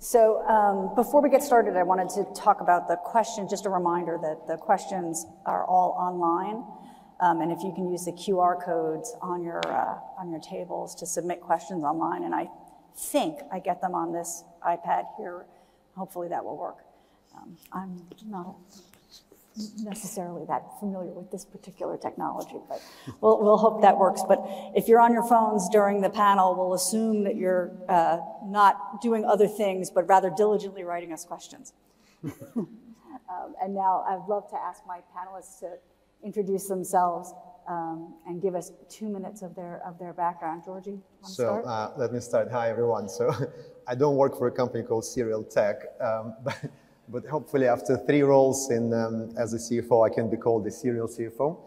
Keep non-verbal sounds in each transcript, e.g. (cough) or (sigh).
So um, before we get started, I wanted to talk about the question, just a reminder that the questions are all online. Um, and if you can use the QR codes on your, uh, on your tables to submit questions online, and I think I get them on this iPad here. Hopefully that will work. Um, I'm not necessarily that familiar with this particular technology, but we'll, we'll hope that works. But if you're on your phones during the panel, we'll assume that you're uh, not doing other things, but rather diligently writing us questions. (laughs) um, and now I'd love to ask my panelists to introduce themselves um, and give us two minutes of their of their background. Georgie, so uh, let me start. Hi everyone. So (laughs) I don't work for a company called Serial Tech, um, (laughs) but, but hopefully after three roles in um, as a CFO, I can be called a serial CFO.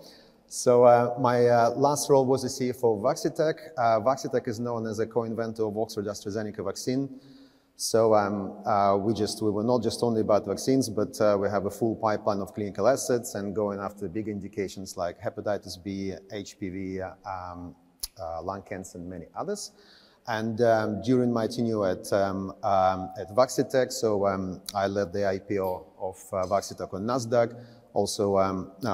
So uh, my uh, last role was the CFO of Vaccitech. Uh, Vaccitech is known as a co-inventor of Oxford AstraZeneca vaccine. So um, uh, we just we were not just only about vaccines, but uh, we have a full pipeline of clinical assets and going after big indications like hepatitis B, HPV, um, uh, lung cancer, and many others. And um, during my tenure at um, um, at Vaccitech, so um, I led the IPO of uh, Vaccitech on Nasdaq. Also,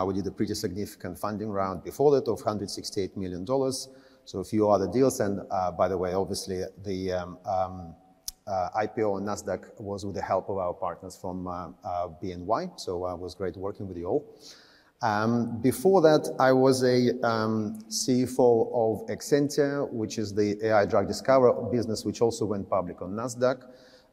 we did a pretty significant funding round before that of 168 million dollars. So a few other deals, and uh, by the way, obviously the uh, IPO on Nasdaq was with the help of our partners from uh, uh, BNY, so it was great working with you all. Um, before that, I was a um, CFO of Exscientia, which is the AI drug discovery business, which also went public on Nasdaq.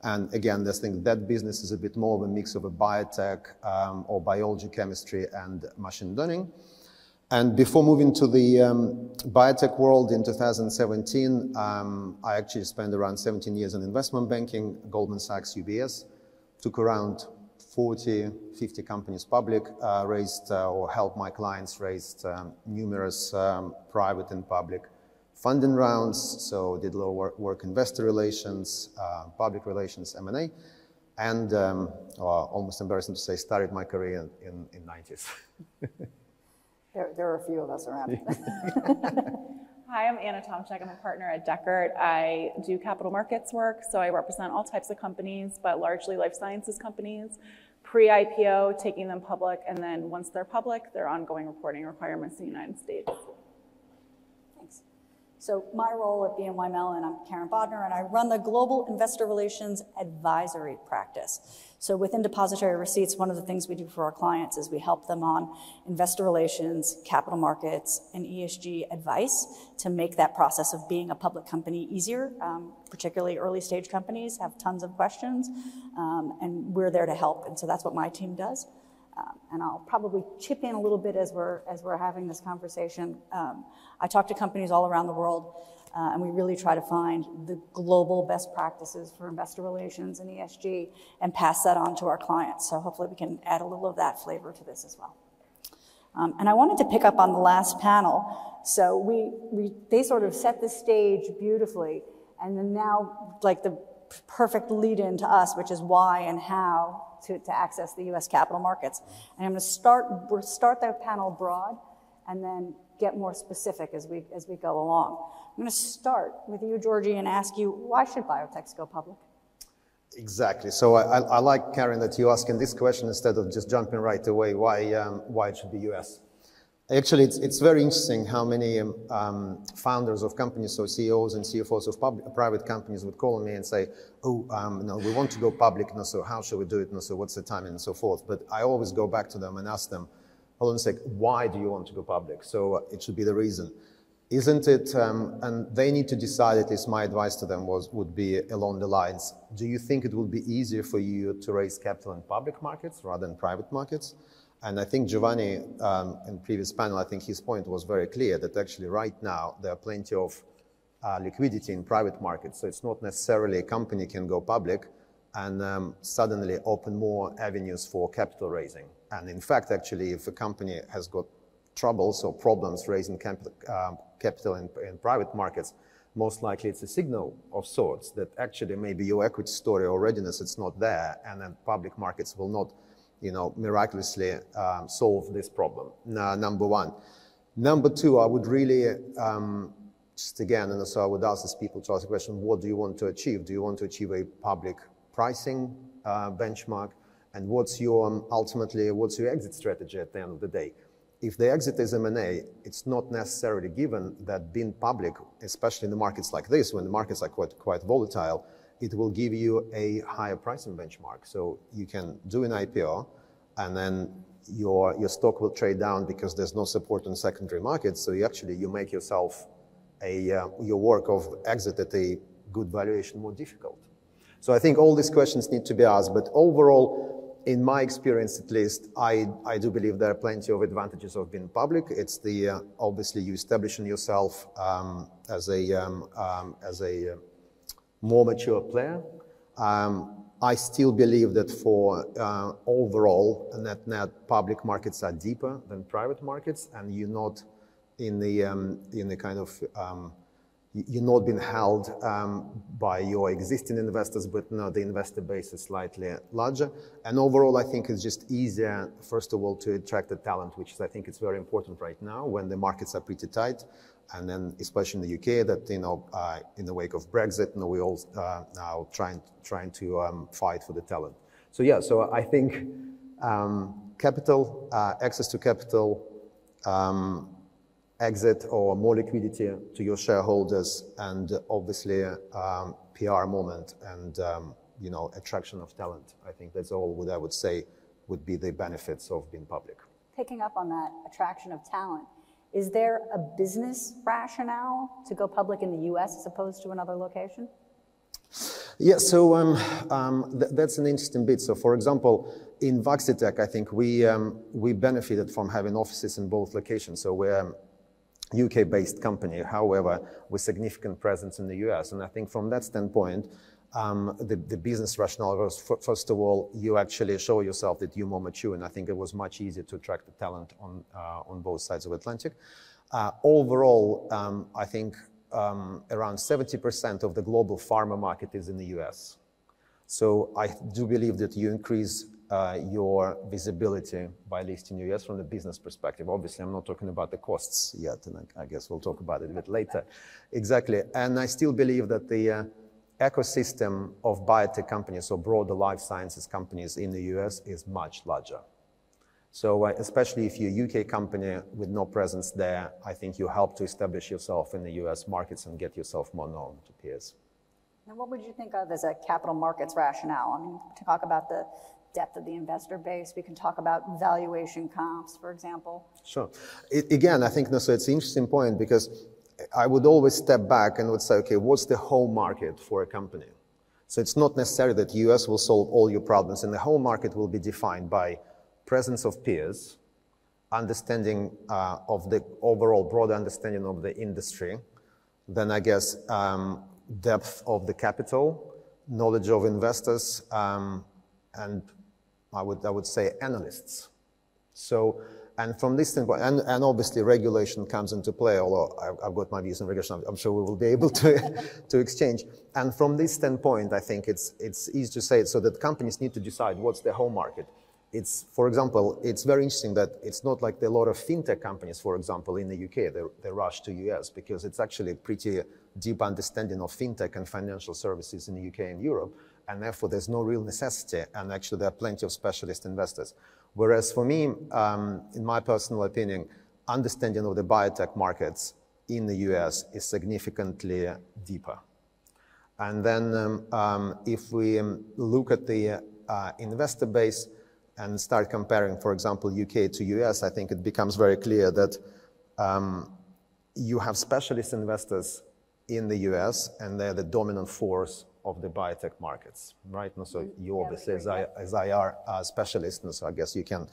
And again, I think that business is a bit more of a mix of a biotech um, or biology, chemistry, and machine learning. And before moving to the um, biotech world in 2017, um, I actually spent around 17 years in investment banking, Goldman Sachs, UBS, took around 40, 50 companies public, uh, raised uh, or helped my clients raise um, numerous um, private and public funding rounds. So did a lot of work, work investor relations, uh, public relations, M&A, and um, almost embarrassing to say, started my career in, in, in 90s. (laughs) There, there are a few of us around. (laughs) Hi, I'm Anna Tomczyk. I'm a partner at Dechert. I do capital markets work, so I represent all types of companies, but largely life sciences companies. Pre-IPO, taking them public, and then once they're public, their ongoing reporting requirements in the United States. So my role at BNY Mellon, I'm Karen Bodner, and I run the Global Investor Relations Advisory practice. So within depository receipts, one of the things we do for our clients is we help them on investor relations, capital markets, and ESG advice to make that process of being a public company easier. Um, particularly early stage companies have tons of questions, um, and we're there to help. And so that's what my team does. Um, and I'll probably chip in a little bit as we're, as we're having this conversation. Um, I talk to companies all around the world, uh, and we really try to find the global best practices for investor relations and ESG and pass that on to our clients. So hopefully we can add a little of that flavor to this as well. Um, and I wanted to pick up on the last panel. So we, we, they sort of set the stage beautifully, and then now, like the perfect lead in to us, which is why and how to, to access the US capital markets. And I'm going to start, start that panel broad and then get more specific as we, as we go along. I'm going to start with you, Georgie, and ask you why should biotechs go public? Exactly. So I, I, like, Karen, that you're asking this question instead of just jumping right away why, um, why it should be US. Actually, it's, it's very interesting how many um, um, founders of companies, so CEOs and CFOs of private companies would call me and say, oh, um, no, we want to go public, no, so how should we do it, no, so what's the timing and so forth. But I always go back to them and ask them, hold on a sec, why do you want to go public? So uh, it should be the reason. Isn't it, um, and they need to decide, at least my advice to them was, would be along the lines, do you think it would be easier for you to raise capital in public markets rather than private markets? And I think Giovanni, um, in previous panel, I think his point was very clear that actually right now there are plenty of uh, liquidity in private markets. So it's not necessarily a company can go public and um, suddenly open more avenues for capital raising. And in fact, actually, if a company has got troubles or problems raising capital, um, capital in, in private markets, most likely it's a signal of sorts that actually maybe your equity story or readiness is not there and then public markets will not you know, miraculously um, solve this problem, number one. Number two, I would really, um, just again, and so I would ask these people to ask the question, what do you want to achieve? Do you want to achieve a public pricing uh, benchmark, and what's your um, ultimately what's your exit strategy at the end of the day. If the exit is M&A, it's not necessarily given that being public, especially in the markets like this, when the markets are quite, quite volatile, it will give you a higher pricing benchmark. So you can do an IPO, and then your, your stock will trade down because there's no support on secondary markets. So you actually, you make yourself a, uh, your work of exit at a good valuation more difficult. So I think all these questions need to be asked, but overall, in my experience at least, I, I do believe there are plenty of advantages of being public. It's the, uh, obviously you establishing yourself um, as a, um, um, as a uh, more mature player. Um, I still believe that for uh, overall net net public markets are deeper than private markets, and you're not in the um, in the kind of um, you're not being held um, by your existing investors, but now the investor base is slightly larger. And overall, I think it's just easier, first of all, to attract the talent, which is, I think it's very important right now when the markets are pretty tight and then especially in the UK, that you know, uh, in the wake of Brexit, you know, we all uh, now trying trying to um, fight for the talent. So yeah, so I think um, capital, uh, access to capital, um, exit or more liquidity to your shareholders, and obviously um, PR moment and um, you know attraction of talent. I think that's all what I would say would be the benefits of being public. Picking up on that attraction of talent is there a business rationale to go public in the US as opposed to another location? Yeah, so um, um, th that's an interesting bit. So, for example, in Vaccitech, I think we, um, we benefited from having offices in both locations. So, we're a UK based company, however, with significant presence in the US. And I think from that standpoint, um, the, the, business rationale was, first of all, you actually show yourself that you're more mature, and I think it was much easier to attract the talent on, uh, on both sides of Atlantic. Uh, overall, um, I think um, around 70% of the global pharma market is in the US. So I do believe that you increase uh, your visibility by listing US from the business perspective. Obviously, I'm not talking about the costs yet, and I, I guess we'll talk about it a bit later. Exactly. And I still believe that the uh, ecosystem of biotech companies or broader life sciences companies in the US is much larger. So uh, especially if you're a UK company with no presence there, I think you help to establish yourself in the US markets and get yourself more known to peers. And what would you think of as a capital markets rationale? I mean, to talk about the depth of the investor base, we can talk about valuation comps, for example. Sure. It, again, I think no, so it's an interesting point because I would always step back and would say, okay, what's the home market for a company? So it's not necessary that US will solve all your problems, and the home market will be defined by presence of peers, understanding uh, of the overall broader understanding of the industry, then I guess um, depth of the capital, knowledge of investors, um, and I would, I would say analysts. So and from this standpoint, and, and obviously regulation comes into play, although I've, I've got my views on regulation, I'm, sure we will be able to, (laughs) to exchange. And from this standpoint, I think it's, it's easy to say it so that companies need to decide what's their home market. It's, for example, it's very interesting that it's not like a lot of fintech companies, for example, in the UK, they, they rush to US because it's actually a pretty deep understanding of fintech and financial services in the UK and Europe. And therefore, there's no real necessity. And actually, there are plenty of specialist investors. Whereas for me, um, in my personal opinion, understanding of the biotech markets in the US is significantly deeper. And then um, um, if we um, look at the uh, investor base and start comparing, for example, UK to US, I think it becomes very clear that um, you have specialist investors in the US and they're the dominant force of the biotech markets, right? And so mm-hmm. you obviously, as I, as I are a specialist, and so I guess you can,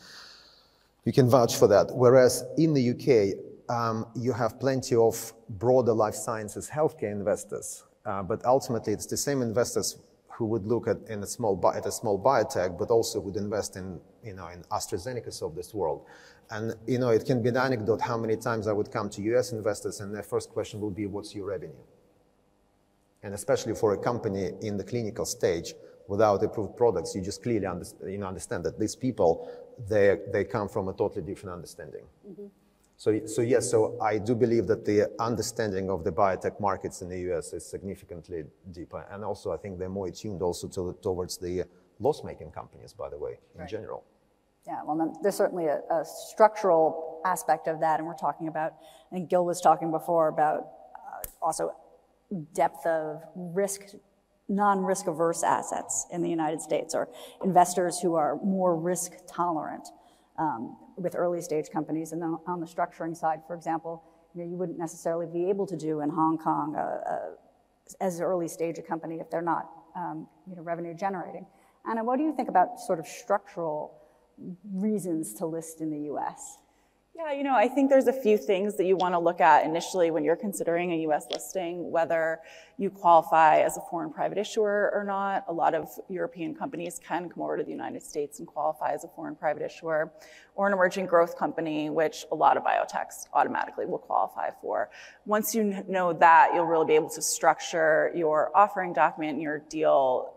you can vouch for that. Whereas in the UK, um, you have plenty of broader life sciences healthcare investors, uh, but ultimately it's the same investors who would look at in a small at a small biotech, but also would invest in you know in AstraZeneca's of this world. And you know it can be an anecdote how many times I would come to U.S. investors and their first question will be, "What's your revenue?" And especially for a company in the clinical stage without approved products, you just clearly understand, you know, understand that these people, they, they come from a totally different understanding. Mm-hmm. So, so yes, so I do believe that the understanding of the biotech markets in the US is significantly deeper. And also, I think they're more attuned also to, towards the loss-making companies, by the way, in Right. general. Yeah, well, there's certainly a, a structural aspect of that, and we're talking about, I think Gil was talking before about uh, also depth of risk, non-risk averse assets in the United States, or investors who are more risk tolerant um, with early stage companies. And then on the structuring side, for example, you know, you wouldn't necessarily be able to do in Hong Kong uh, uh, as early stage a company if they're not um, you know, revenue generating. Anna, what do you think about sort of structural reasons to list in the US? Yeah, you know, I think there's a few things that you want to look at initially when you're considering a US listing, whether you qualify as a foreign private issuer or not. A lot of European companies can come over to the United States and qualify as a foreign private issuer, or an emerging growth company, which a lot of biotechs automatically will qualify for. Once you know that, you'll really be able to structure your offering document, your deal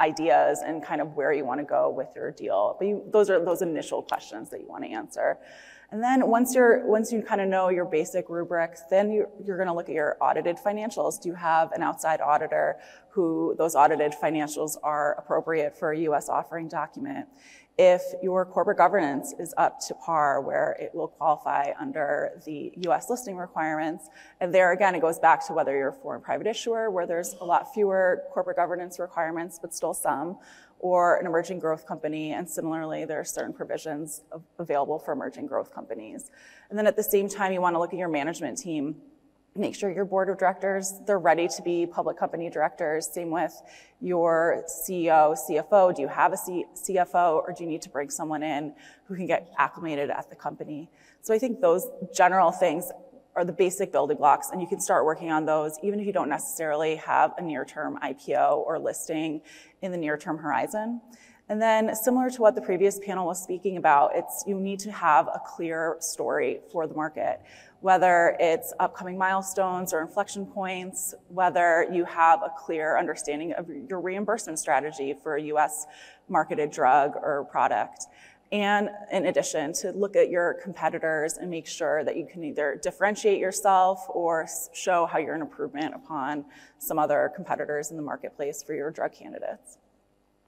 ideas and kind of where you want to go with your deal. But you, those are those initial questions that you want to answer. And then once you're once you kind of know your basic rubrics, then you're, you're going to look at your audited financials. Do you have an outside auditor who those audited financials are appropriate for a U.S. offering document? If your corporate governance is up to par where it will qualify under the US listing requirements, and there again, it goes back to whether you're a foreign private issuer, where there's a lot fewer corporate governance requirements, but still some, or an emerging growth company, and similarly, there are certain provisions available for emerging growth companies. And then at the same time, you want to look at your management team. Make sure your board of directors they're ready to be public company directors. Same with your ceo cfo do you have a C- cfo or do you need to bring someone in who can get acclimated at the company? So i think those general things are the basic building blocks and you can start working on those even if you don't necessarily have a near term ipo or listing in the near term horizon and then similar to what the previous panel was speaking about, it's you need to have a clear story for the market, whether it's upcoming milestones or inflection points, whether you have a clear understanding of your reimbursement strategy for a US marketed drug or product. And in addition, to look at your competitors and make sure that you can either differentiate yourself or show how you're an improvement upon some other competitors in the marketplace for your drug candidates.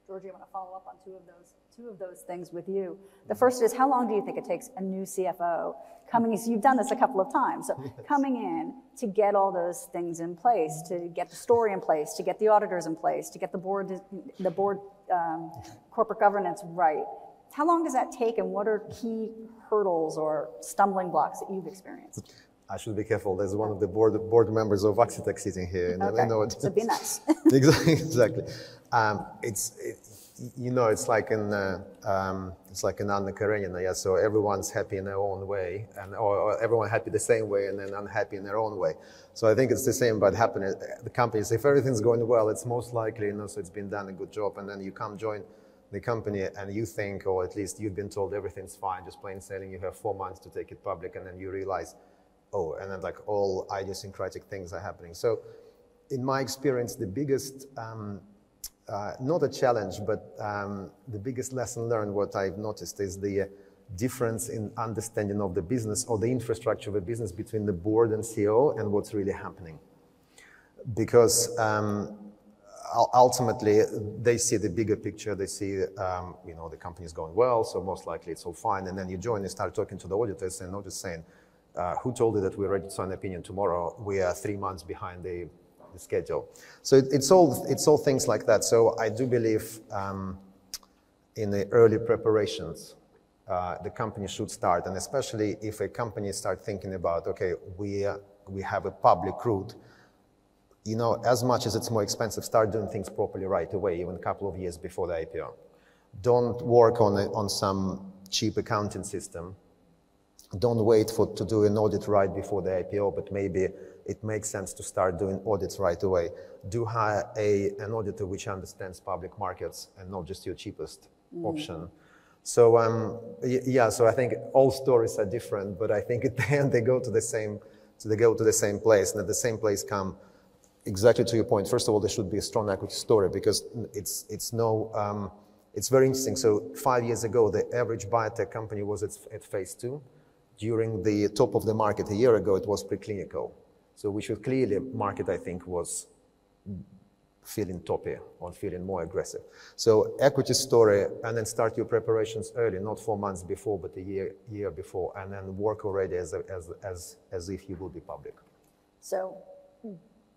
Georgie, I want to follow up on two of those, two of those things with you. The first is, how long do you think it takes a new CFO coming, so you've done this a couple of times, so coming in to get all those things in place, to get the story in place, to get the auditors in place, to get the board, the board um, corporate governance right. How long does that take, and what are key hurdles or stumbling blocks that you've experienced? I should be careful. There's one of the board, board members of Vaccitech sitting here. And I know it. so be nice. (laughs) (laughs) exactly. exactly. Um, it's, it, you know, it's like in, uh, um, it's like in Anna Karenina, yeah. So everyone's happy in their own way, and or, or everyone happy the same way, and then unhappy in their own way. So I think it's the same about happening. The companies, if everything's going well, it's most likely, you know, so it's been done a good job, and then you come join the company, and you think, or at least you've been told everything's fine, just plain sailing. You have four months to take it public, and then you realize, oh, and then like all idiosyncratic things are happening. So in my experience, the biggest, um, uh, not a challenge, but um, the biggest lesson learned, what I've noticed is the uh, difference in understanding of the business or the infrastructure of a business between the board and CEO and what's really happening. Because um, ultimately, they see the bigger picture. They see, um, you know, the company's going well, so most likely it's all fine. And then you join and start talking to the auditors and not just saying, uh, who told you that we're ready to sign an opinion tomorrow? We are three months behind the, the schedule. So it, it's all it's all things like that. So I do believe um, in the early preparations, uh, the company should start, and especially if a company start thinking about, okay, we we have a public route. You know, as much as it's more expensive, start doing things properly right away, even a couple of years before the IPO. Don't work on a, on some cheap accounting system don't wait for to do an audit right before the IPO, but maybe it makes sense to start doing audits right away. Do hire a, an auditor which understands public markets and not just your cheapest option. So um, yeah, so I think all stories are different, but I think at the end they go to the same, so they go to the same place, and at the same place come exactly to your point. First of all, there should be a strong equity story because it's it's no. Um, it's very interesting. So five years ago, the average biotech company was at, at phase two during the top of the market a year ago, it was preclinical. So we should clearly, market, I think, was feeling toppy or feeling more aggressive. So equity story, and then start your preparations early, not four months before, but a year, year before, and then work already as, as, as, as if you will be public. So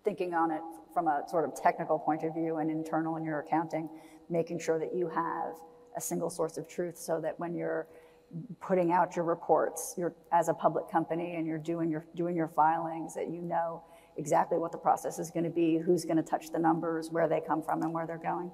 thinking on it from a sort of technical point of view and internal in your accounting, making sure that you have a single source of truth so that when you're putting out your reports you're, as a public company and you're doing your, doing your filings, that you know exactly what the process is going to be, who's going to touch the numbers, where they come from, and where they're going.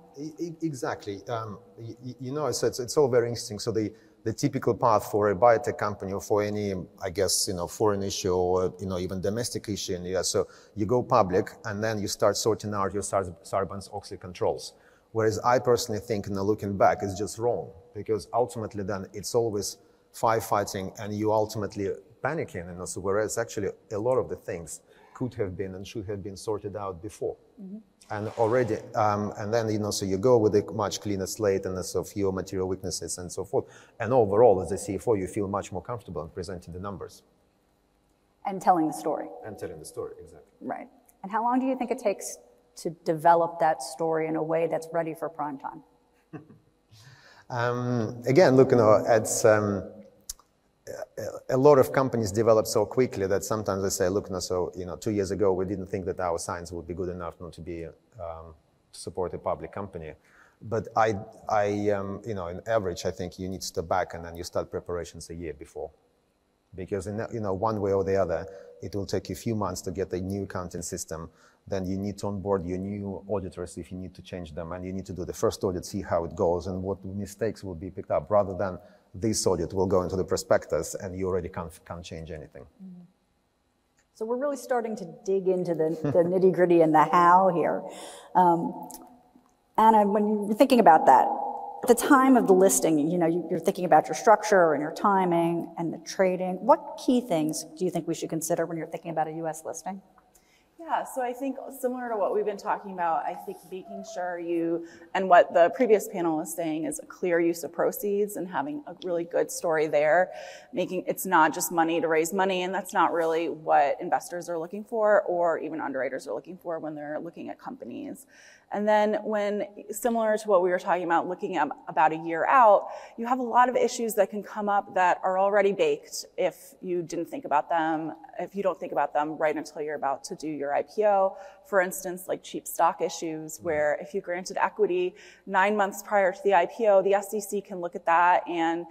Exactly. Um, you, you, know, so it's, it's all very interesting. So the, the typical path for a biotech company or for any, I guess, you know, foreign issue or, you know, even domestic issue in the US. So you go public and then you start sorting out your Sarbanes-Oxley controls. Whereas I personally think, and looking back, it's just wrong because ultimately then it's always firefighting and you ultimately panicking. And also, whereas actually a lot of the things could have been and should have been sorted out before. Mm-hmm. And already, um, and then, you know, so you go with a much cleaner slate and so fewer material weaknesses and so forth. And overall, as a CFO, you feel much more comfortable in presenting the numbers. And telling the story. And telling the story, exactly. Right. And how long do you think it takes to develop that story in a way that's ready for prime time? (laughs) um, again, look, you know, it's, um, a lot of companies develop so quickly that sometimes they say, look, so, you know, two years ago, we didn't think that our science would be good enough not to be, um, to support a public company. But I, I um, you know, in average, I think you need to step back and then you start preparations a year before. Because in, you know, one way or the other, it will take you a few months to get a new accounting system. Then you need to onboard your new auditors if you need to change them. And you need to do the first audit, see how it goes and what mistakes will be picked up rather than this audit will go into the prospectus and you already can't, can't change anything. Mm-hmm. So we're really starting to dig into the, the (laughs) nitty gritty and the how here. Um, Anna, when you're thinking about that, at the time of the listing, you know, you're thinking about your structure and your timing and the trading. What key things do you think we should consider when you're thinking about a U.S. listing? Yeah, so I think similar to what we've been talking about, I think making sure you, and what the previous panel was saying, is a clear use of proceeds and having a really good story there. Making it's not just money to raise money, and that's not really what investors are looking for or even underwriters are looking for when they're looking at companies. And then when, similar to what we were talking about, looking at about a year out, you have a lot of issues that can come up that are already baked if you didn't think about them, if you don't think about them right until you're about to do your IPO. For instance, like cheap stock issues, mm-hmm. where if you granted equity nine months prior to the IPO, the SEC can look at that and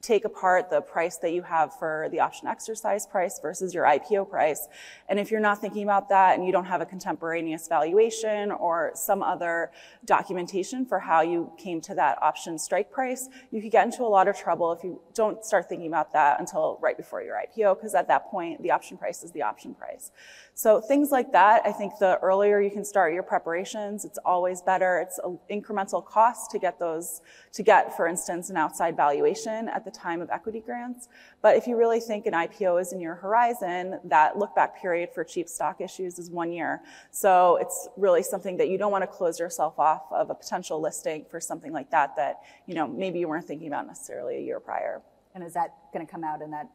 take apart the price that you have for the option exercise price versus your IPO price. And if you're not thinking about that and you don't have a contemporaneous valuation or some other documentation for how you came to that option strike price, you could get into a lot of trouble if you don't start thinking about that until right before your IPO, because at that point, the option price is the option price. So things like that, I think the earlier you can start your preparations, it's always better. It's an incremental cost to get those, to get, for instance, an outside valuation at the time of equity grants. But if you really think an IPO is in your horizon, that look back period for cheap stock issues is one year. So it's really something that you don't want to close yourself off of a potential listing for something like that, that, you know, maybe you weren't thinking about necessarily a year prior. And is that going to come out in that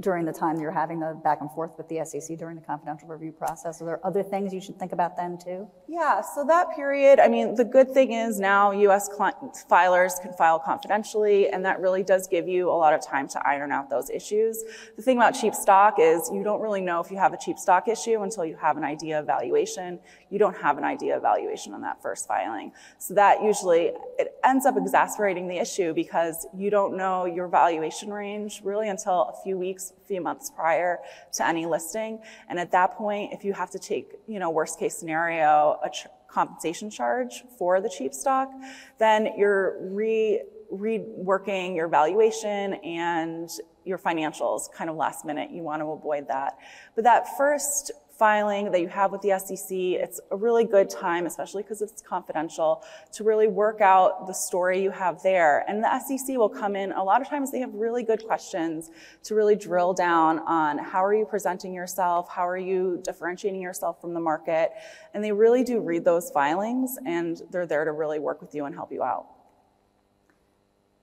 during the time you're having the back and forth with the SEC during the confidential review process? Are there other things you should think about then too? Yeah, so that period, I mean, the good thing is now US filers can file confidentially, and that really does give you a lot of time to iron out those issues. The thing about cheap stock is you don't really know if you have a cheap stock issue until you have an idea of valuation. You don't have an idea of valuation on that first filing. So that usually, it ends up exacerbating the issue because you don't know your valuation range really until a few weeks few months prior to any listing. And at that point, if you have to take, you know, worst case scenario, a ch- compensation charge for the cheap stock, then you're re reworking your valuation and your financials kind of last minute. You want to avoid that. But that first filing that you have with the SEC, it's a really good time, especially because it's confidential, to really work out the story you have there. And the SEC will come in, a lot of times they have really good questions to really drill down on how are you presenting yourself? How are you differentiating yourself from the market? And they really do read those filings and they're there to really work with you and help you out.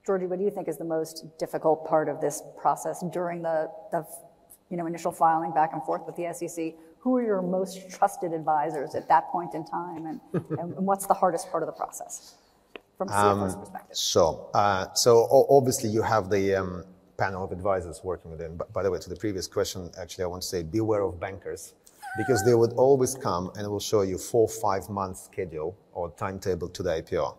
Georgie, what do you think is the most difficult part of this process during the, the you know, initial filing back and forth with the SEC? Who are your most trusted advisors at that point in time, and, (laughs) and what's the hardest part of the process from CFO's um, perspective? So, uh, so obviously you have the um, panel of advisors working with them. But by the way, to the previous question, actually, I want to say beware of bankers because they would always come and will show you four, five month schedule or timetable to the IPO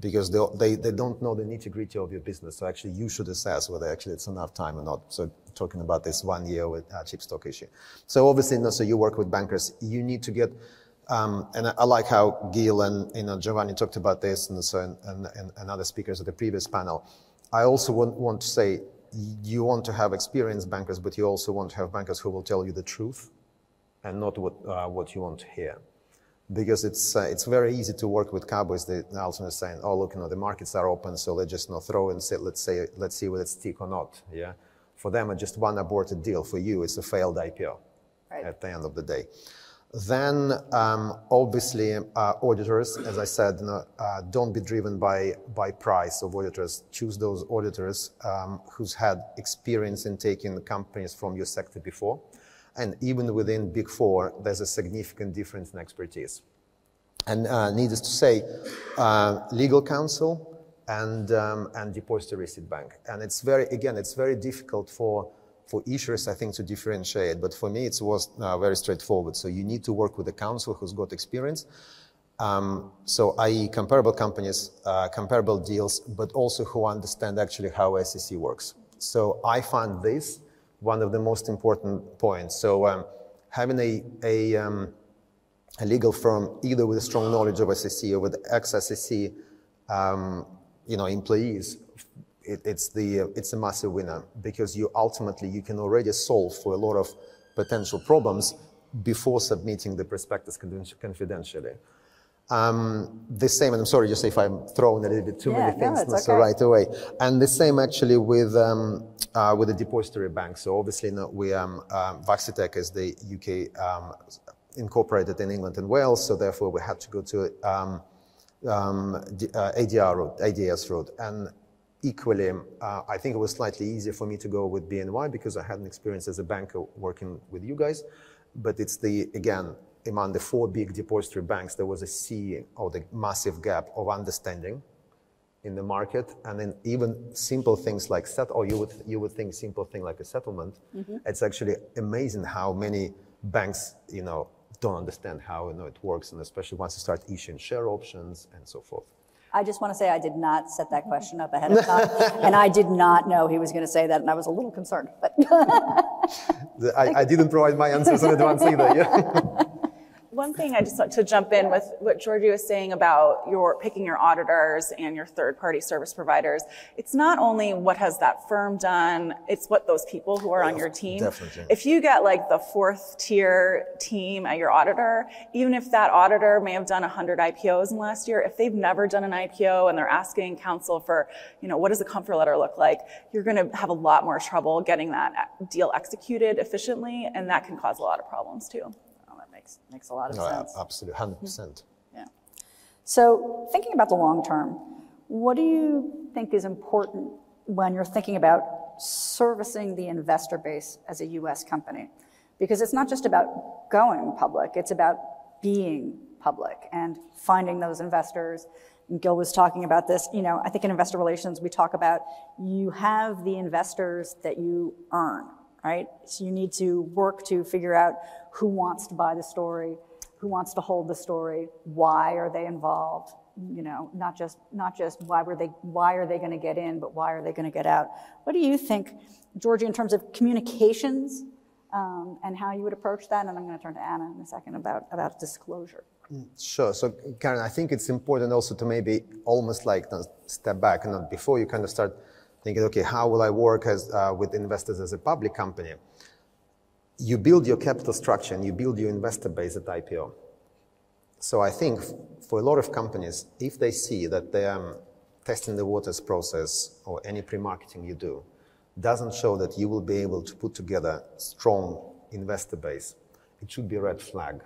because they, they, they don't know the nitty gritty of your business. So actually you should assess whether actually it's enough time or not. So talking about this one year with uh, cheap stock issue. So obviously, no, so you work with bankers, you need to get, um, and I, I like how Gil and you know, Giovanni talked about this and so, and, and, and other speakers at the previous panel. I also want, want to say you want to have experienced bankers, but you also want to have bankers who will tell you the truth and not what, uh, what you want to hear because it's uh, it's very easy to work with cowboys. They also saying, "Oh, look, you know, the markets are open, so let's just you know, throw and say, let's say, let's see whether it's tick or not." Yeah, for them, it's just one aborted deal. For you, it's a failed IPO right. at the end of the day. Then, um, obviously, uh, auditors, as I said, uh, don't be driven by by price of auditors. Choose those auditors um, who's had experience in taking companies from your sector before and even within Big Four, there's a significant difference in expertise. And uh, needless to say, uh, legal counsel and, um, and depository bank. And it's very, again, it's very difficult for, for issuers, I think, to differentiate. But for me, it was uh, very straightforward. So you need to work with a counsel who's got experience. Um, so, i.e., comparable companies, uh, comparable deals, but also who understand actually how SEC works. So I find this one of the most important points. So um, having a, a, um, a, legal firm either with a strong knowledge of SEC or with ex-SEC um, you know, employees, it, it's, the, it's a massive winner because you ultimately, you can already solve for a lot of potential problems before submitting the prospectus confidentially. Um, the same, and I'm sorry, just if I'm throwing a little bit too yeah, many things no, so okay. right away. And the same actually with um, uh, with the depository bank. So obviously, no, we um, um, Vaccitech is the UK um, incorporated in England and Wales, so therefore we had to go to um, uh, ADR route, ADS route, and equally, uh, I think it was slightly easier for me to go with BNY because I had an experience as a banker working with you guys. But it's the again among the four big depository banks, there was a sea or the massive gap of understanding in the market. And then even simple things like set, or you would, you would think simple thing like a settlement. Mm-hmm. It's actually amazing how many banks, you know, don't understand how you know, it works, and especially once you start issuing share options and so forth. I just want to say I did not set that question up ahead of time, (laughs) and I did not know he was going to say that, and I was a little concerned. But (laughs) I, I, didn't provide my answers in advance either. Yeah. (laughs) One thing I just want to jump in with what Georgie was saying about your picking your auditors and your third party service providers. It's not only what has that firm done, it's what those people who are on your oh, team. Definitely. If you get like the fourth tier team at your auditor, even if that auditor may have done 100 IPOs in the last year, if they've never done an IPO and they're asking counsel for, you know, what does a comfort letter look like, you're going to have a lot more trouble getting that deal executed efficiently, and that can cause a lot of problems too makes, makes a lot of oh, no, sense. Absolutely, 100%. Yeah. So thinking about the long term, what do you think is important when you're thinking about servicing the investor base as a US company? Because it's not just about going public, it's about being public and finding those investors. And Gil was talking about this, you know, I think in investor relations we talk about you have the investors that you earn, right? So you need to work to figure out who wants to buy the story, who wants to hold the story, why are they involved, you know, not just, not just why were they, why are they going to get in, but why are they going to get out. What do you think, Georgie, in terms of communications um, and how you would approach that? And I'm going to turn to Anna in a second about, about disclosure. Mm, sure. So, Karen, I think it's important also to maybe almost like step back and before you kind of start thinking, okay, how will I work as, uh, with investors as a public company? you build your capital structure and you build your investor base at IPO. So I think for a lot of companies, if they see that they are testing the waters process or any pre-marketing you do doesn't show that you will be able to put together strong investor base, it should be a red flag.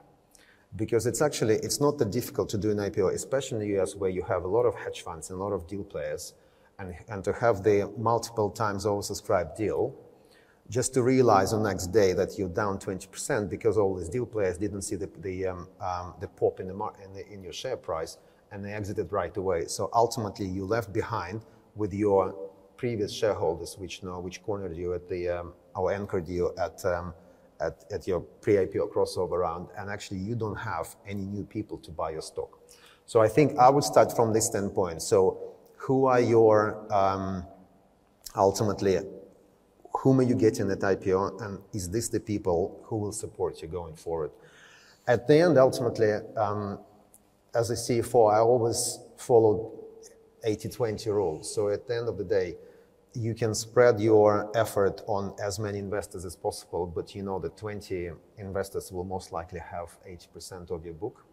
Because it's actually, it's not that difficult to do an IPO, especially in the US where you have a lot of hedge funds and a lot of deal players and, and to have the multiple times oversubscribed deal, just to realize the next day that you're down 20% because all these deal players didn't see the, the, um, um, the pop in, the, mar- in, the, in your share price and they exited right away. So ultimately, you left behind with your previous shareholders, which know which cornered you at the um, or anchored you at, um, at, at your pre-IPO crossover round, and actually you don't have any new people to buy your stock. So I think I would start from this standpoint. So who are your um, ultimately whom are you getting at IPO, and is this the people who will support you going forward? At the end, ultimately, um, as a CFO, I always followed 80-20 rule. So at the end of the day, you can spread your effort on as many investors as possible, but you know that 20 investors will most likely have 80% of your book.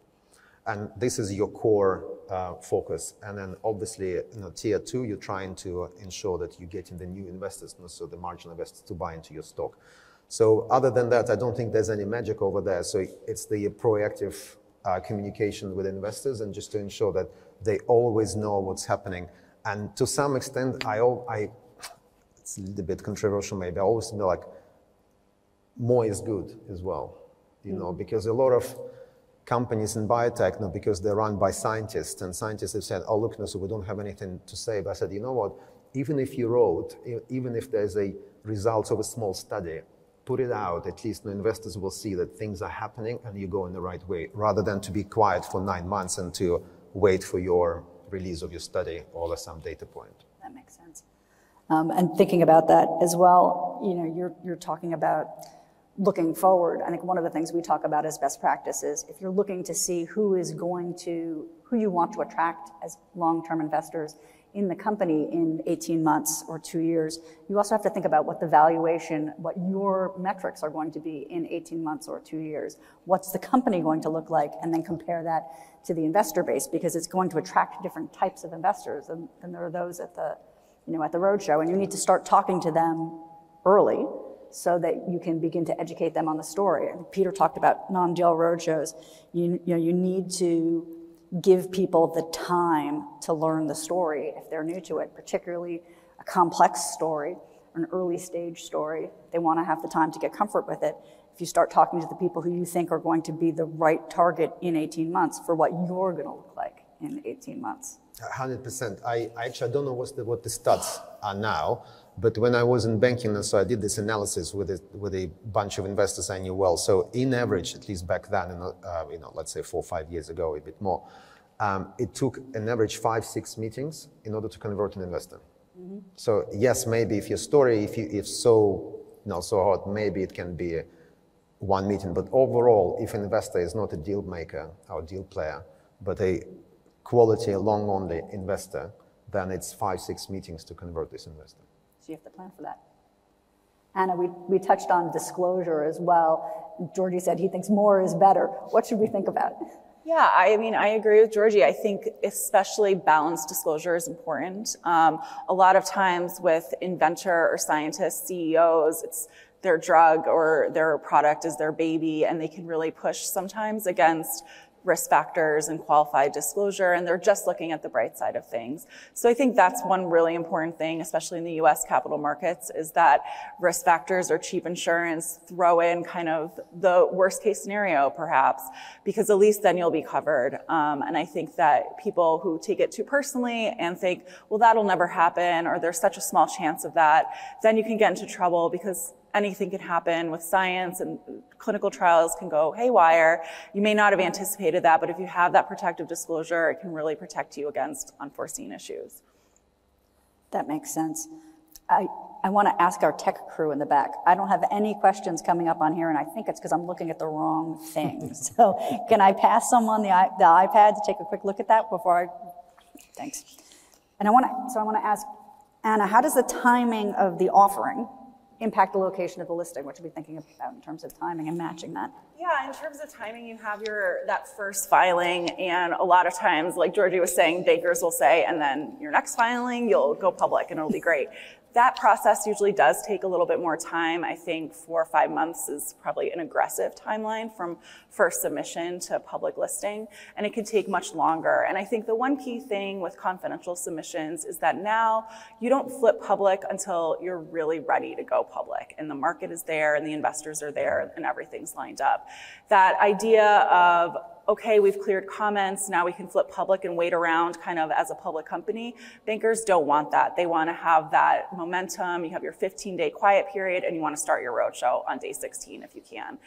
And this is your core uh, focus. And then obviously, you know, tier two, you're trying to ensure that you're getting the new investors, so the marginal investors to buy into your stock. So other than that, I don't think there's any magic over there. So it's the proactive uh, communication with investors and just to ensure that they always know what's happening. And to some extent, I, I it's a little bit controversial maybe, I always feel like more is good as well, you know, mm. because a lot of companies in biotech, no, because they're run by scientists, and scientists have said, oh, look, no, so we don't have anything to say. But I said, you know what, even if you wrote, even if there's a results of a small study, put it out, at least the investors will see that things are happening and you go in the right way, rather than to be quiet for nine months and to wait for your release of your study or some data point. That makes sense. Um, and thinking about that as well, you know, you're, you're talking about looking forward. I think one of the things we talk about as best practices, if you're looking to see who is going to, who you want to attract as long-term investors, in the company in 18 months or two years, you also have to think about what the valuation, what your metrics are going to be in 18 months or two years. What's the company going to look like? And then compare that to the investor base because it's going to attract different types of investors than, than there are those at the, you know, at the roadshow. And you need to start talking to them early so that you can begin to educate them on the story. Peter talked about non-deal roadshows. You, you know, you need to give people the time to learn the story if they're new to it, particularly a complex story, an early stage story. They want to have the time to get comfort with it. If you start talking to the people who you think are going to be the right target in 18 months for what you're going to look like in 18 months. 100%. I, I actually don't know what's the, what the stats are now, but when I was in banking, and so I did this analysis with a, with a bunch of investors I knew well. So in average, at least back then, uh, you know, let's say four or five years ago, a bit more, um, it took an average five, six meetings in order to convert an investor. Mm-hmm. So yes, maybe if your story, if you if so, you know, so hot, maybe it can be one meeting. But overall, if an investor is not a deal maker or deal player, but a quality long only investor, then it's five, six meetings to convert this investor. So you have to plan for that. Anna, we, we touched on disclosure as well. Georgie said he thinks more is better. What should we think about? Yeah, I mean, I agree with Georgie. I think especially balanced disclosure is important. Um, a lot of times with inventor or scientist CEOs, it's their drug or their product is their baby, and they can really push sometimes against risk factors and qualified disclosure, and they're just looking at the bright side of things. So I think that's one really important thing, especially in the US capital markets, is that risk factors or cheap insurance throw in kind of the worst case scenario, perhaps, because at least then you'll be covered. Um, and I think that people who take it too personally and think, well, that'll never happen, or there's such a small chance of that, then you can get into trouble because anything can happen with science and clinical trials can go haywire. You may not have anticipated that, but if you have that protective disclosure, it can really protect you against unforeseen issues. That makes sense. I, I want to ask our tech crew in the back. I don't have any questions coming up on here, and I think it's because I'm looking at the wrong thing. (laughs) so, can I pass someone the, the iPad to take a quick look at that before I? Thanks. And I want to. So I want to ask Anna, how does the timing of the offering impact the location of the listing? which should we be thinking about in terms of timing and matching that? Yeah, in terms of timing, you have your that first filing, and a lot of times, like Georgie was saying, bankers will say, and then your next filing, you'll go public, and it'll be great. That process usually does take a little bit more time. I think four or five months is probably an aggressive timeline from first submission to public listing, and it can take much longer. And I think the one key thing with confidential submissions is that now you don't flip public until you're really ready to go public and the market is there and the investors are there and everything's lined up. That idea of okay, we've cleared comments, now we can flip public and wait around kind of as a public company. Bankers don't want that. They want to have that momentum. You have your 15 day quiet period and you want to start your roadshow on day 16 if you can.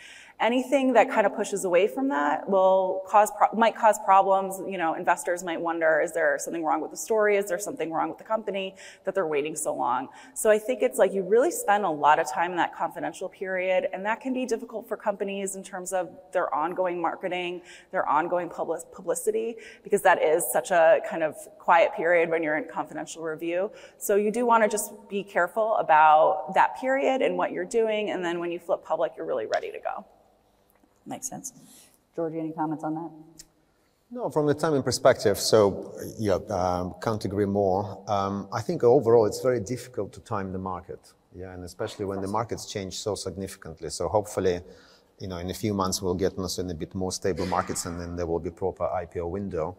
Anything that kind of pushes away from that will cause might cause problems. You know, investors might wonder: Is there something wrong with the story? Is there something wrong with the company that they're waiting so long? So I think it's like you really spend a lot of time in that confidential period, and that can be difficult for companies in terms of their ongoing marketing, their ongoing public publicity, because that is such a kind of quiet period when you're in confidential review. So you do want to just be careful about that period and what you're doing, and then when you flip public, you're really ready to go. Makes sense. Georgie, any comments on that? No, from the timing perspective, so yeah, um, can't agree more. Um, I think overall it's very difficult to time the market, yeah, and especially when the markets change so significantly. So hopefully, you know, in a few months we'll get also in a bit more stable markets, and then there will be proper IPO window.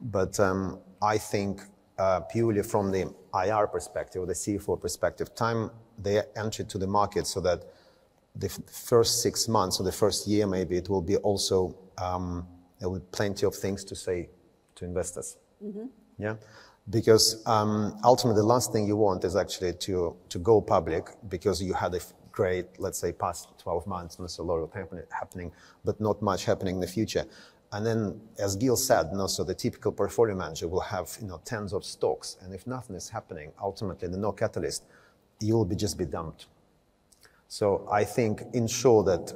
But um, I think uh, purely from the IR perspective or the CFO perspective, time the entry to the market so that the first six months or the first year, maybe it will be also um, there will be plenty of things to say to investors. Mm-hmm. Yeah, because um, ultimately the last thing you want is actually to to go public because you had a great, let's say, past 12 months, and there's a lot of happening, but not much happening in the future. And then, as Gil said, you know, so the typical portfolio manager will have you know tens of stocks, and if nothing is happening, ultimately the no catalyst, you will be just be dumped so I think ensure that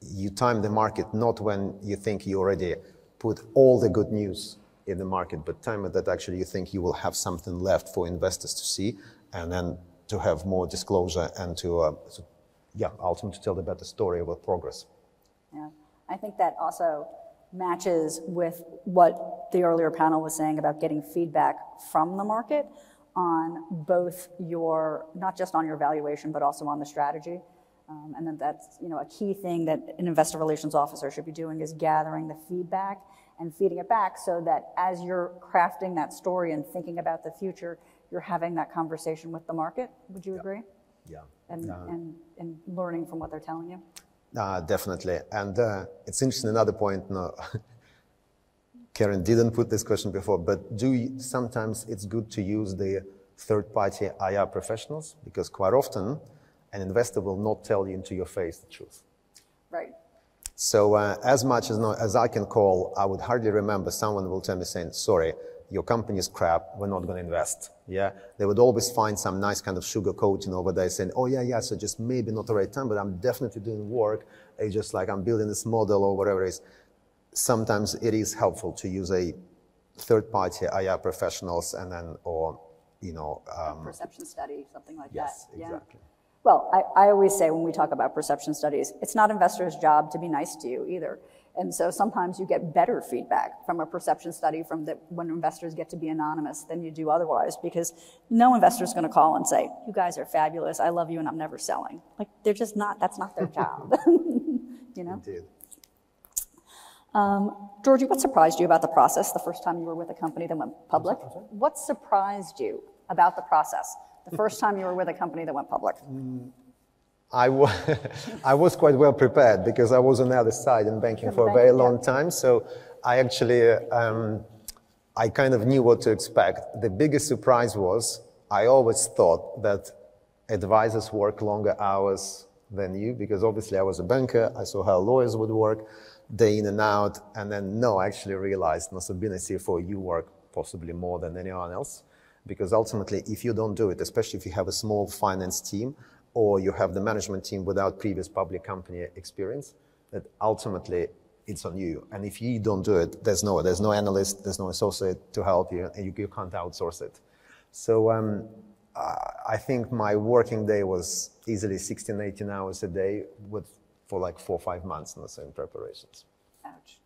you time the market not when you think you already put all the good news in the market, but time it that actually you think you will have something left for investors to see, and then to have more disclosure and to, uh, so, yeah, ultimately to tell the better story about progress. Yeah, I think that also matches with what the earlier panel was saying about getting feedback from the market on both your, not just on your valuation, but also on the strategy. Um, and then that's, you know, a key thing that an investor relations officer should be doing is gathering the feedback and feeding it back so that as you're crafting that story and thinking about the future, you're having that conversation with the market. Would you yeah. agree? Yeah. And, uh, and, and learning from what they're telling you? Uh, definitely. And uh, it's interesting, another point, no, (laughs) Karen didn't put this question before, but do you, sometimes it's good to use the third-party IR professionals because quite often an investor will not tell you into your face the truth. Right. So uh, as much as, no, as I can call, I would hardly remember someone will tell me saying, sorry, your company is crap, we're not going to invest. Yeah, they would always find some nice kind of sugar coating over there saying, oh yeah, yeah, so just maybe not the right time, but I'm definitely doing work. It's just like I'm building this model or whatever it is sometimes it is helpful to use a third-party IR professionals and then, or, you know... Um, perception study, something like yes, that. Yes, exactly. Yeah. Well, I, I always say when we talk about perception studies, it's not investors' job to be nice to you either. And so sometimes you get better feedback from a perception study from the, when investors get to be anonymous than you do otherwise, because no investor is going to call and say, "You guys are fabulous. I love you, and I'm never selling." Like they're just not. That's not their (laughs) job. (laughs) you know. Indeed. Um, Georgie, what surprised you about the process the first time you were with a company that went public? What surprised you about the process the first time you were with a company that went public? (laughs) Mm, I, (laughs) I was quite well prepared because I was on the other side in banking for a very long time. So I actually, um, I kind of knew what to expect. The biggest surprise was I always thought that advisors work longer hours than you because obviously I was a banker. I saw how lawyers would work day in and out, and then no, I actually realized, must have been a CFO, you work possibly more than anyone else. Because ultimately, if you don't do it, especially if you have a small finance team or you have the management team without previous public company experience, that ultimately it's on you. And if you don't do it, there's no, there's no analyst, there's no associate to help you, and you, you can't outsource it. So um, I think my working day was easily 16, 18 hours a day with for like four or five months in the same preparations. Ouch.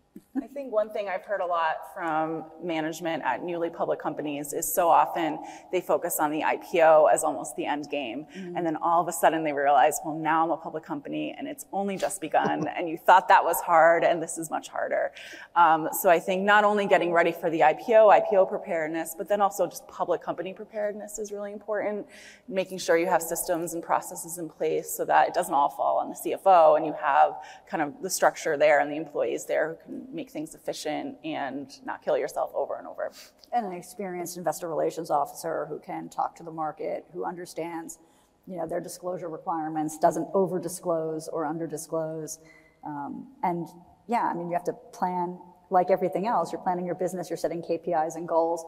I think one thing I've heard a lot from management at newly public companies is so often they focus on the IPO as almost the end game. Mm-hmm. And then all of a sudden they realize, well, now I'm a public company and it's only just begun. (laughs) and you thought that was hard and this is much harder. Um, so I think not only getting ready for the IPO, IPO preparedness, but then also just public company preparedness is really important. Making sure you have systems and processes in place so that it doesn't all fall on the CFO and you have kind of the structure there and the employees there who can make things efficient and not kill yourself over and over. And an experienced investor relations officer who can talk to the market, who understands you know, their disclosure requirements, doesn't over disclose or under disclose. Um, and yeah, I mean, you have to plan like everything else. You're planning your business, you're setting KPIs and goals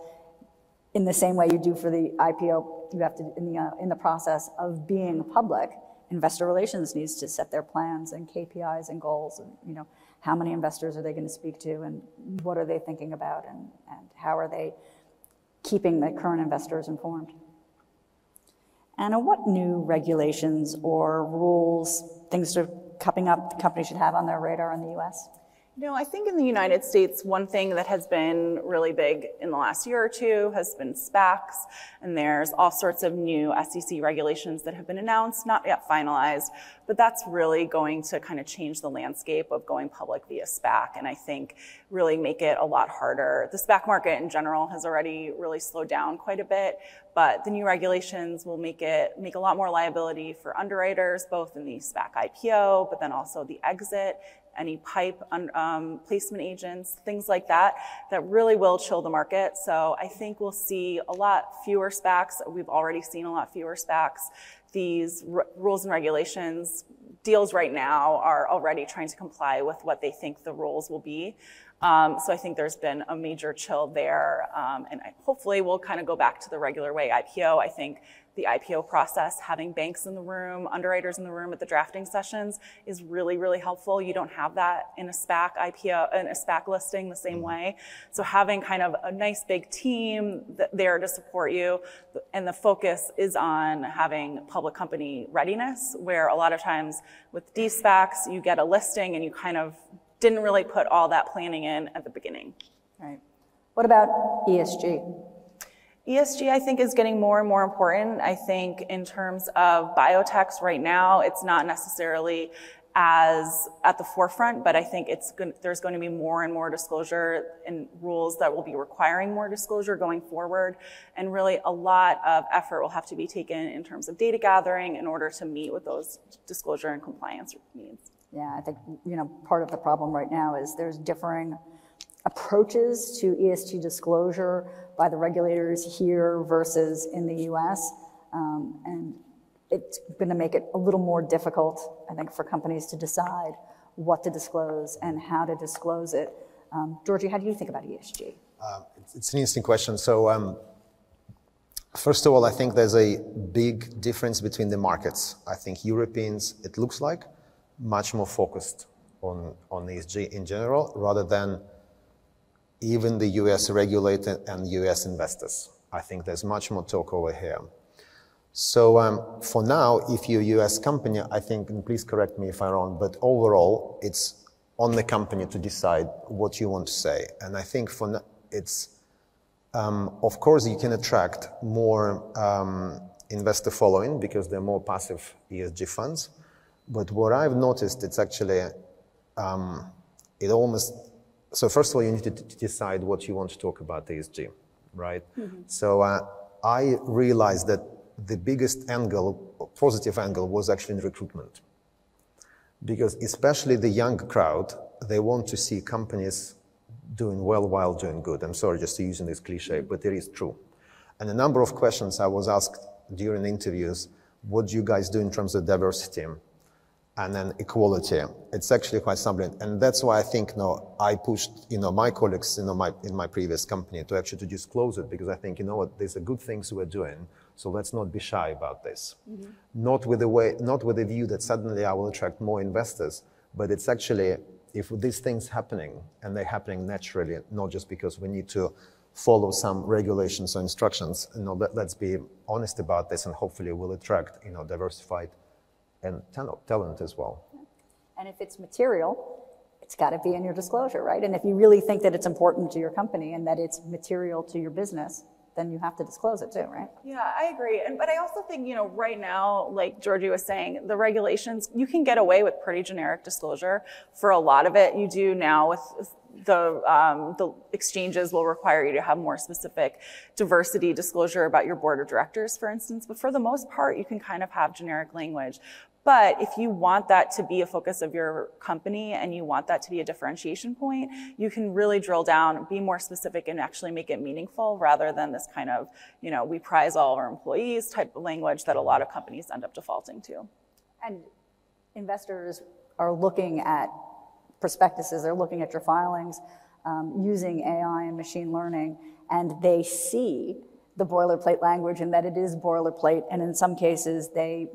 in the same way you do for the IPO. You have to, in the, uh, in the process of being public, investor relations needs to set their plans and KPIs and goals and, you know, how many investors are they going to speak to and what are they thinking about and, and how are they keeping the current investors informed. Anna, what new regulations or rules, things are coming up, the companies should have on their radar in the US? Know, I think in the United States, one thing that has been really big in the last year or two has been SPACs, and there's all sorts of new SEC regulations that have been announced, not yet finalized, but that's really going to kind of change the landscape of going public via SPAC, and I think really make it a lot harder. The SPAC market in general has already really slowed down quite a bit, but the new regulations will make it make a lot more liability for underwriters, both in the SPAC IPO, but then also the exit any pipe um, placement agents, things like that, that really will chill the market. So I think we'll see a lot fewer SPACs. We've already seen a lot fewer SPACs. These rules and regulations, deals right now are already trying to comply with what they think the rules will be. Um, so I think there's been a major chill there, um, and I, hopefully we'll kind of go back to the regular way IPO. I think the IPO process, having banks in the room, underwriters in the room at the drafting sessions is really, really helpful. You don't have that in a SPAC IPO, in a SPAC listing the same way. So having kind of a nice big team there to support you, and the focus is on having public company readiness, where a lot of times with de-SPACs, you get a listing and you kind of didn't really put all that planning in at the beginning. Right. What about ESG? ESG, I think, is getting more and more important. I think in terms of biotechs right now, it's not necessarily as at the forefront, but I think it's good, there's going to be more and more disclosure and rules that will be requiring more disclosure going forward. And really a lot of effort will have to be taken in terms of data gathering in order to meet with those disclosure and compliance needs. Yeah, I think, you know, part of the problem right now is there's differing approaches to ESG disclosure by the regulators here versus in the US. Um, and it's going to make it a little more difficult, I think, for companies to decide what to disclose and how to disclose it. Um, Georgie, how do you think about ESG? Uh, it's, an interesting question. So, um, first of all, I think there's a big difference between the markets. I think Europeans, it looks like, much more focused on, on ESG in general rather than even the US regulator and US investors. I think there's much more talk over here. So um, for now, if you're a US company, I think, and please correct me if I'm wrong, but overall, it's on the company to decide what you want to say. And I think for it's, um, of course, you can attract more um, investor following because they're more passive ESG funds. But what I've noticed, it's actually, um, it almost so first of all, you need to, decide what you want to talk about ESG, right? Mm-hmm. So uh, I realized that the biggest angle, positive angle, was actually in recruitment, because especially the young crowd, they want to see companies doing well while doing good. I'm sorry, just using this cliche, but it is true. And a number of questions I was asked during interviews: What do you guys do in terms of diversity? And then equality. It's actually quite something, and that's why I think, you know, I pushed, you know, my colleagues, you know, my, in my previous company to actually to disclose it because I think, you know what, there's a good things we're doing, so let's not be shy about this. Mm-hmm. Not with the way, not with the view that suddenly I will attract more investors, but it's actually if these things happening and they're happening naturally, not just because we need to follow some regulations or instructions, you know, let, let's be honest about this and hopefully we'll attract, you know, diversified and talent as well. And if it's material, it's got to be in your disclosure, right? And if you really think that it's important to your company and that it's material to your business, then you have to disclose it too, right? Yeah, I agree. And but I also think, you know, right now, like Georgie was saying, the regulations, you can get away with pretty generic disclosure for a lot of it. You do now with the um, the exchanges will require you to have more specific diversity disclosure about your board of directors, for instance. But for the most part, you can kind of have generic language. But if you want that to be a focus of your company and you want that to be a differentiation point, you can really drill down, be more specific, and actually make it meaningful rather than this kind of, you know, we prize all our employees type of language that a lot of companies end up defaulting to. And investors are looking at prospectuses, they're looking at your filings um, using AI and machine learning, and they see the boilerplate language and that it is boilerplate. And in some cases, they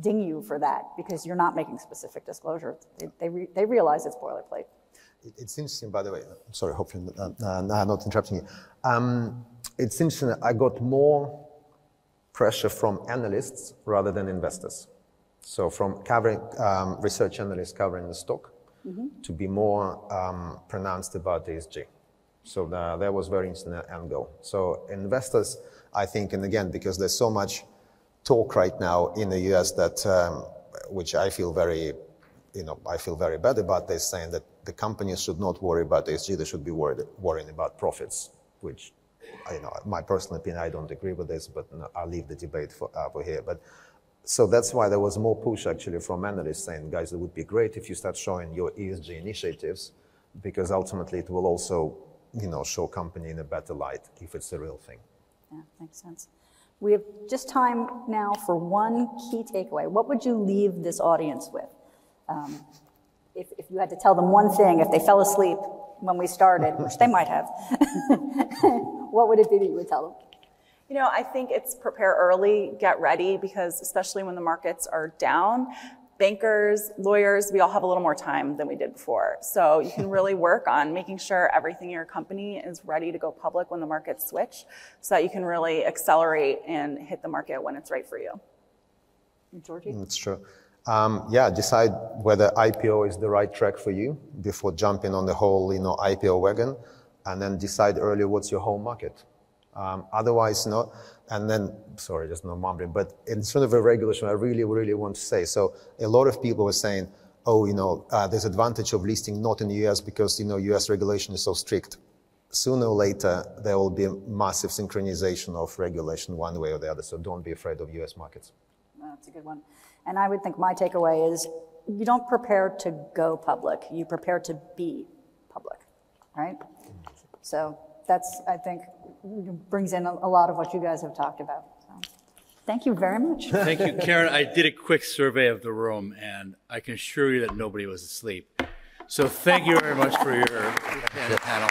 ding you for that because you're not making specific disclosure. They, they, re, they realize it's boilerplate. It's interesting, by the way. I'm sorry, hopefully uh, uh, not interrupting you. Um, it's interesting. I got more pressure from analysts rather than investors. So from covering um, research analysts covering the stock mm-hmm. to be more um, pronounced about ESG. So the, that was very interesting angle. So investors, I think, and again, because there's so much talk right now in the US that, um, which I feel very, you know, I feel very bad about this, saying that the companies should not worry about ESG, they should be worried, worrying about profits, which, you know, my personal opinion, I don't agree with this, but no, I'll leave the debate for, uh, for here. But so that's why there was more push actually from analysts saying, guys, it would be great if you start showing your ESG initiatives, because ultimately it will also you know, show company in a better light if it's a real thing. Yeah, makes sense. We have just time now for one key takeaway. What would you leave this audience with? Um, if, if you had to tell them one thing, if they fell asleep when we started, which they might have, (laughs) what would it be that you would tell them? You know, I think it's prepare early, get ready, because especially when the markets are down, bankers, lawyers, we all have a little more time than we did before. So you can (laughs) really work on making sure everything in your company is ready to go public when the markets switch so that you can really accelerate and hit the market when it's right for you. Georgie? That's true. Um, yeah, decide whether IPO is the right track for you before jumping on the whole, you know, IPO wagon, and then decide earlier what's your home market. Um, otherwise, no. And then, sorry, just no mumbling, but in sort of a regulation, I really, really want to say. So a lot of people were saying, oh, you know, uh, there's advantage of listing not in the US because, you know, US regulation is so strict. Sooner or later, there will be a massive synchronization of regulation one way or the other. So don't be afraid of US markets. That's a good one. And I would think my takeaway is you don't prepare to go public, you prepare to be public, right? So that's, I think, brings in a, a lot of what you guys have talked about. So, thank you very much. (laughs) Thank you, Karen. I did a quick survey of the room, and I can assure you that nobody was asleep. So thank you very much for your panel.